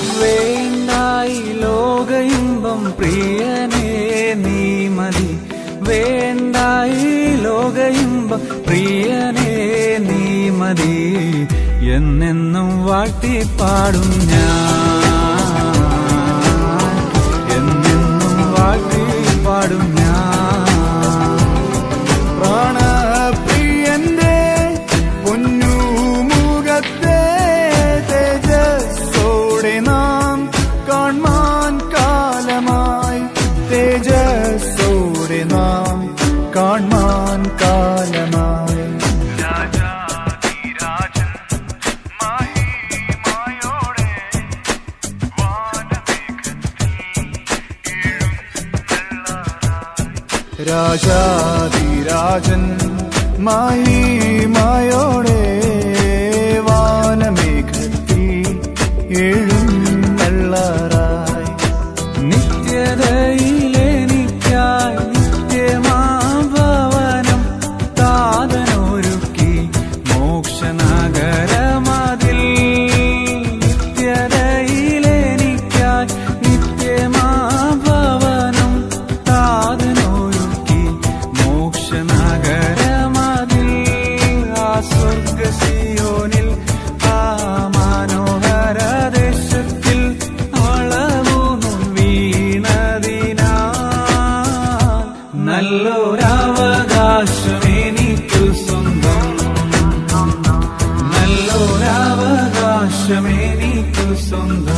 വേണ്ടായി ലോക ഇമ്പം പ്രിയനേ നീ മതി. വേണ്ടായി ലോക ഇമ്പം പ്രിയനേ നീ മതി. എന്നെന്നും വാട്ടിപ്പാടും ഞാൻ. നാം കാൺമാൻ കാലമായി തേജസ്സോടെ നാം കാൺമാൻ കാലമായി. രാജാതിരാജൻ മഹിമയോടെ നല്ലൊരവകാശം എനിക്കു സ്വന്തം. നല്ലൊരവകാശം എനിക്കു സ്വന്തം.